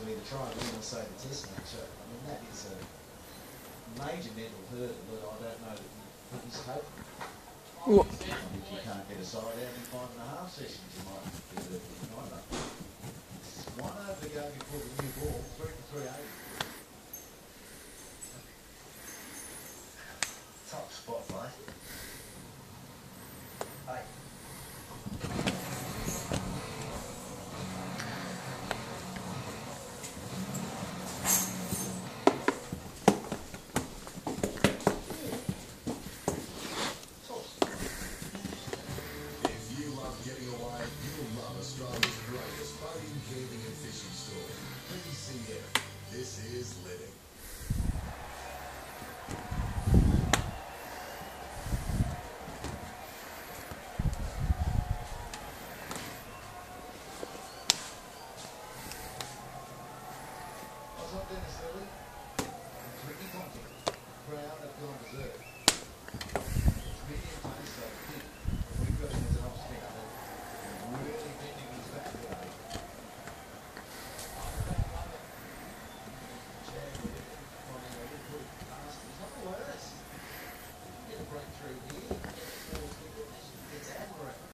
to either try and win or say the test match. I mean, that is a major mental hurdle that I don't know that he's taken. Well, If you can't get a side out in five and a half sessions, you might get a nine up. One over to go before the new ball, three for three eight. Top spotlight. Hey. intimidating. Dennis Lillee and Ricky Ponting, proud of Gone Reserve. through here.